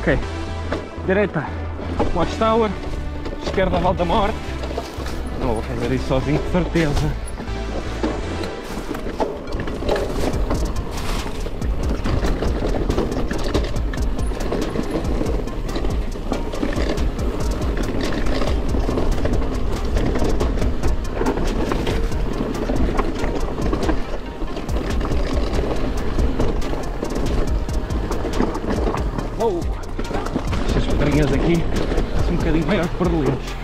Ok. Direita, Watchtower. Esquerda, Val da Morte. Não vou fazer isso sozinho, certeza. Bocadinho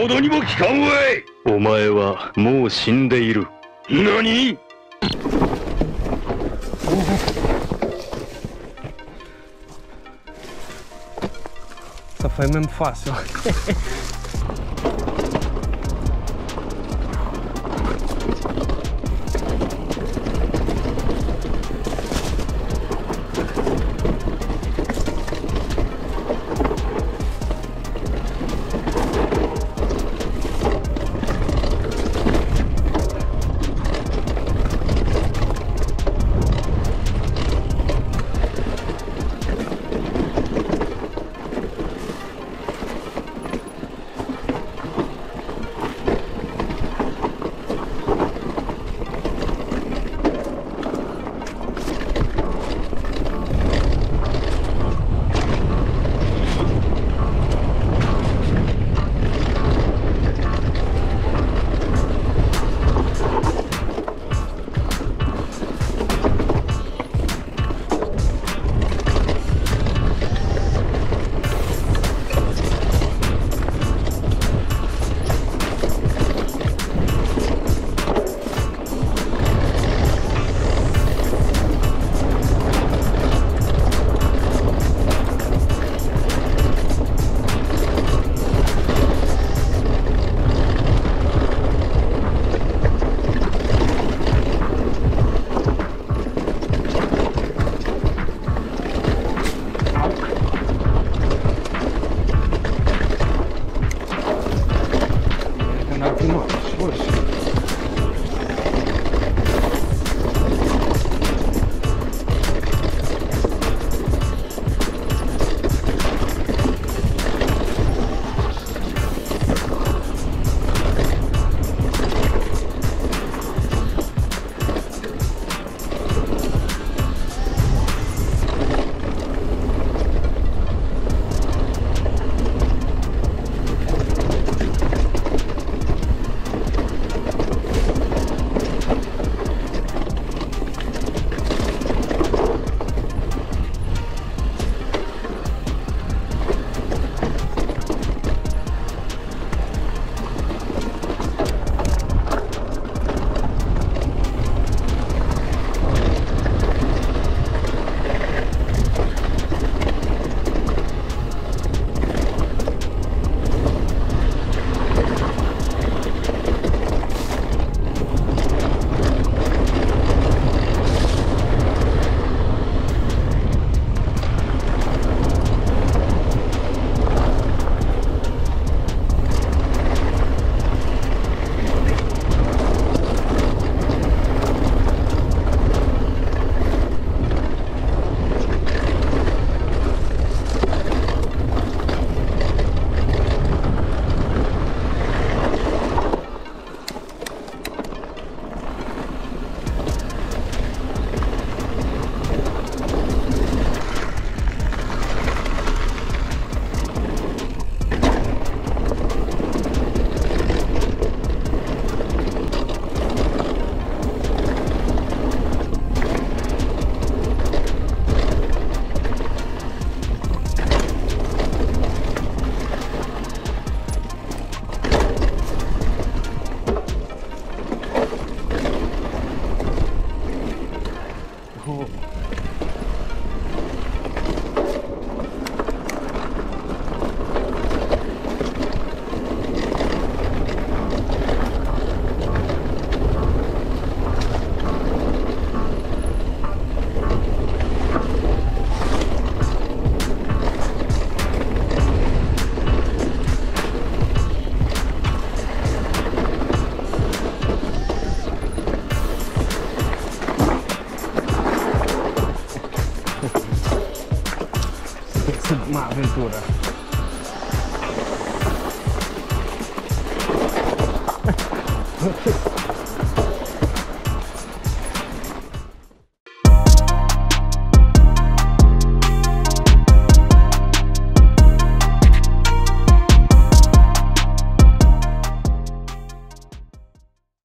ほどにも聞かんわい。お前はもう死んでいる。何？Essa foi mesmo fácil. Perfect.